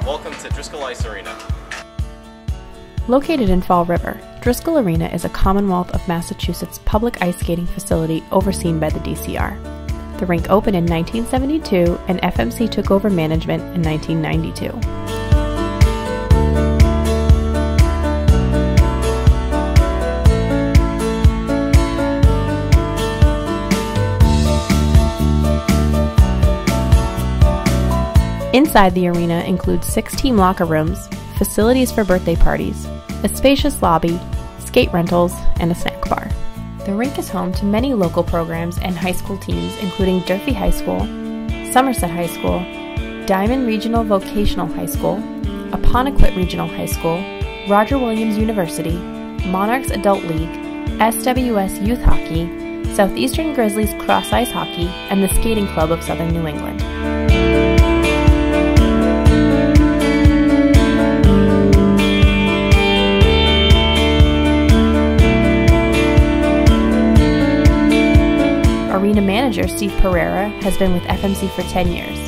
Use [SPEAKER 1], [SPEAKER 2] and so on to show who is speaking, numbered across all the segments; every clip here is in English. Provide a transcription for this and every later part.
[SPEAKER 1] Welcome to Driscoll Ice Arena.
[SPEAKER 2] Located in Fall River, Driscoll Arena is a Commonwealth of Massachusetts public ice skating facility overseen by the DCR. The rink opened in 1972 and FMC took over management in 1992. Inside the arena includes six team locker rooms, facilities for birthday parties, a spacious lobby, skate rentals, and a snack bar. The rink is home to many local programs and high school teams, including Durfee High School, Somerset High School, Diman Regional Vocational High School, Apponequet Regional High School, Roger Williams University, Monarchs Adult League, SWS Youth Hockey, Southeastern Grizzlies Cross Ice Hockey, and the Skating Club of Southern New England. Arena manager Steve Pereira has been with FMC for 10 years.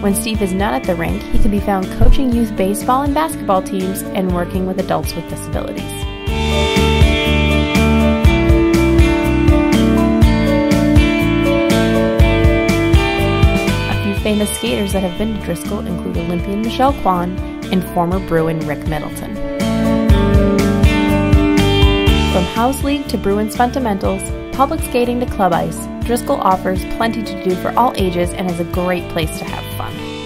[SPEAKER 2] When Steve is not at the rink, he can be found coaching youth baseball and basketball teams and working with adults with disabilities. A few famous skaters that have been to Driscoll include Olympian Michelle Kwan and former Bruin Rick Middleton. From House League to Bruins Fundamentals, public skating to club ice, Driscoll offers plenty to do for all ages and is a great place to have fun.